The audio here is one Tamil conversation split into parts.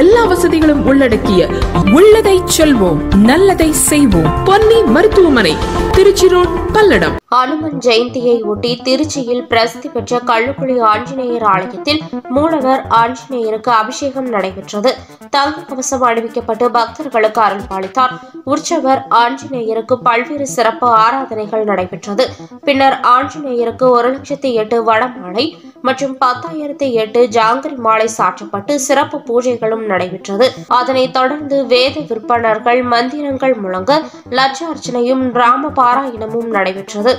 எல்லா வசதிகளும் உள்ளடக்கிய உள்ளதை செல்வோம் நல்லதை செய்வோம். பொன்னி மருத்துவமனை திருச்சி ரோட் பல்லடம். அனுமன் ஜெயந்தியை ஒட்டி திருச்சியில் பிரசித்தி பெற்ற கள்ளுக்குழி ஆஞ்சநேயர் ஆலயத்தில் மூலவர் ஆஞ்சநேயருக்கு அபிஷேகம் நடைபெற்றது. தங்க கவசம் அணிவிக்கப்பட்டு பக்தர்களுக்கு அருள்பாளித்தார் உற்சவர் ஆஞ்சநேயருக்கு பல்வேறு சிறப்பு ஆராதனைகள் நடைபெற்றது. பின்னர் ஆஞ்சநேயருக்கு ஒரு லட்சத்தி எட்டு வடமாலை மற்றும் பத்தாயிரத்தி எட்டு ஜாங்கிரி மாலை சாற்றப்பட்டு சிறப்பு பூஜைகளும் நடைபெற்றது. அதனைத் தொடர்ந்து வேத விற்பனர்கள் மந்திரங்கள் முழங்க லட்ச அர்ச்சனையும் ராம பாராயணமும் நடைபெற்றது.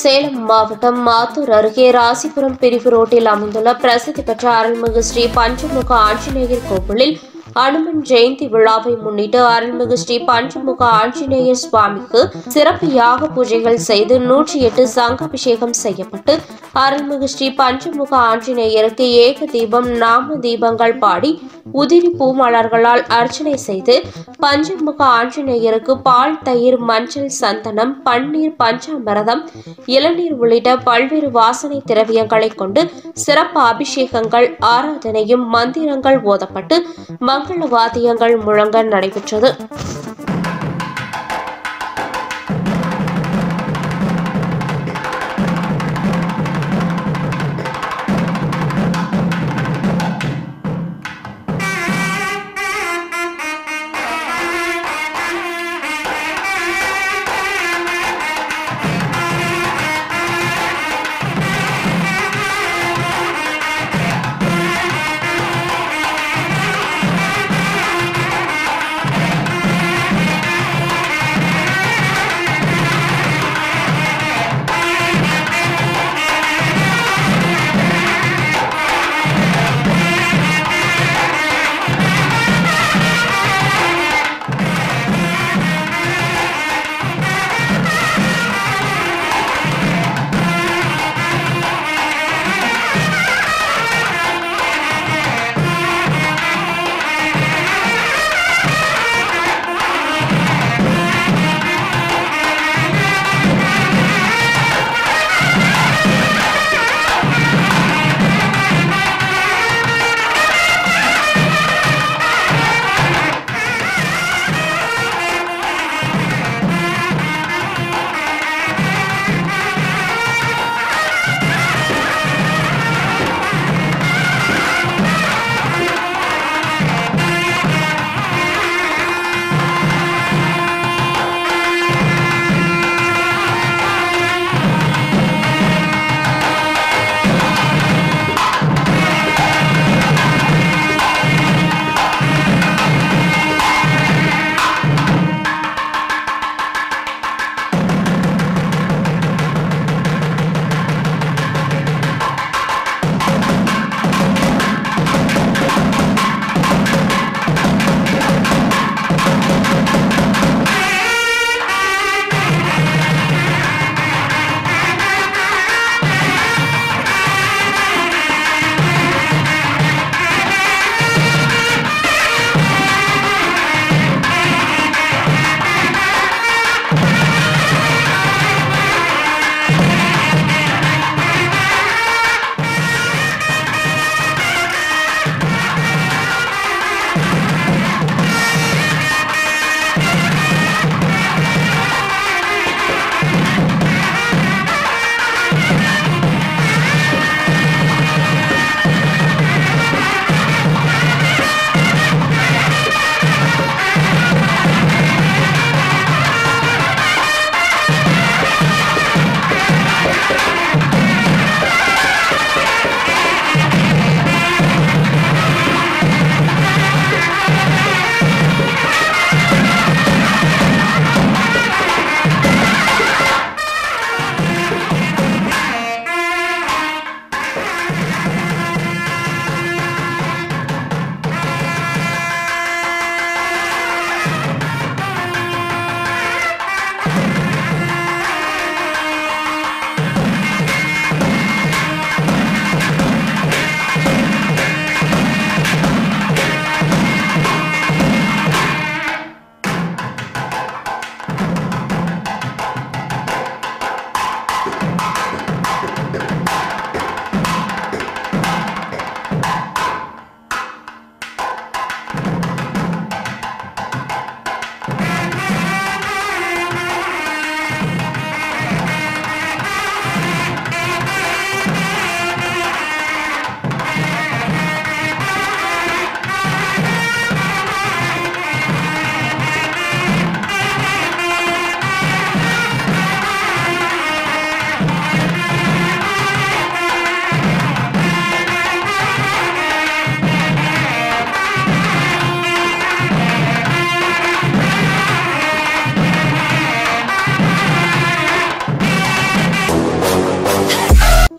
சேலம் மாவட்டம் மாத்தூர் அருகே ராசிபுரம் பிரிவு ரோட்டில் அமைந்துள்ள பிரசித்தி பெற்ற அருள்மிகு ஸ்ரீ பஞ்சமுக ஆஞ்சநேயர் கோவிலில் அனுமன் ஜெயந்தி விழாவை முன்னிட்டு அருள்மிகு ஸ்ரீ பஞ்சமுக ஆஞ்சநேயர் சுவாமிக்கு சிறப்பு யாக பூஜைகள் செய்து நூற்றி எட்டு சங்காபிஷேகம் செய்யப்பட்டு அருள்மிகு ஸ்ரீ பஞ்சமுக ஆஞ்சநேயருக்கு ஏக தீபம் நாம தீபங்கள் பாடி உதிரி பூ மலர்களால் அர்ச்சனை செய்து பஞ்சமுக ஆஞ்சநேயருக்கு பால் தயிர் மஞ்சள் சந்தனம் பன்னீர் பஞ்சாமிரதம் இளநீர் உள்ளிட்ட பல்வேறு வாசனை திரவியங்களை கொண்டு சிறப்பு அபிஷேகங்கள் ஆராதனையும் மந்திரங்கள் ஓதப்பட்டு மங்கள வாத்தியங்கள் முழங்க நடைபெற்றது.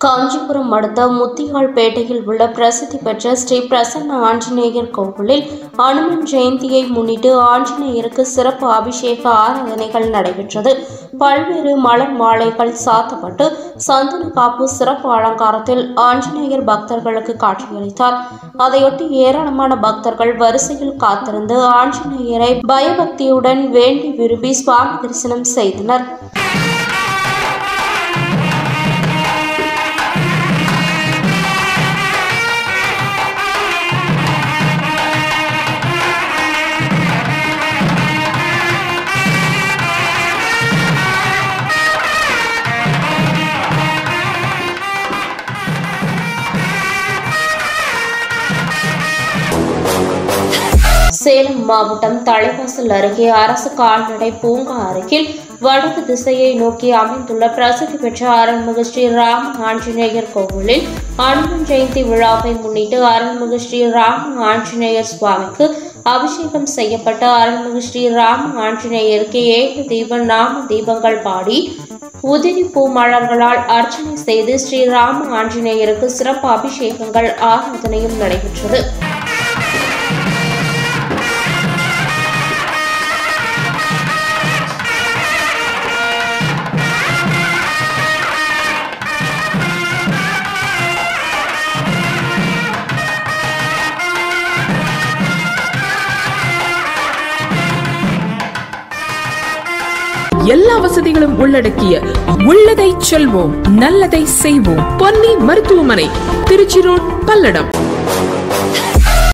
காஞ்சிபுரம் அடுத்த முத்தியாள்பேட்டையில் உள்ள பிரசித்தி பெற்ற ஸ்ரீ பிரசன்ன ஆஞ்சநேயர் கோவிலில் அனுமன் ஜெயந்தியை முன்னிட்டு ஆஞ்சநேயருக்கு சிறப்பு அபிஷேக ஆராதனைகள் நடைபெற்றது. பல்வேறு மலர் மாலைகள் சாத்தப்பட்டு சந்தன காப்பு சிறப்பு அலங்காரத்தில் ஆஞ்சநேயர் பக்தர்களுக்கு காட்சியளித்தார். அதையொட்டி ஏராளமான பக்தர்கள் வரிசையில் காத்திருந்து ஆஞ்சநேயரை பயபக்தியுடன் வேண்டி விரும்பி சுவாமி தரிசனம் செய்தனர். மாவட்டம் தலைவாசல் அருகே அரசு கால்நடை பூங்கா அருகில் வடக்கு திசையை நோக்கி அமைந்துள்ள பிரசித்தி பெற்ற அருள்மிகு ஸ்ரீ ராம ஆஞ்சநேயர் கோவிலில் அனுமன் ஜெயந்தி விழாவை முன்னிட்டு அருள்மிகு ஸ்ரீ ராம ஆஞ்சநேயர் சுவாமிக்கு அபிஷேகம் செய்யப்பட்ட அருள்மிகு ஸ்ரீ ராம ஆஞ்சநேயருக்கு ஏக தீப நாம தீபங்கள் பாடி உதிரி பூ மலர்களால் அர்ச்சனை செய்து ஸ்ரீ ராம ஆஞ்சநேயருக்கு சிறப்பு அபிஷேகங்கள் ஆராதனையும் நடைபெற்றது. எல்லா வசதிகளும் உள்ளடக்கிய உள்ளதை செல்வோம் நல்லதை செய்வோம். பொன்னி மருத்துவமனை திருச்சி ரோட் பல்லடம்.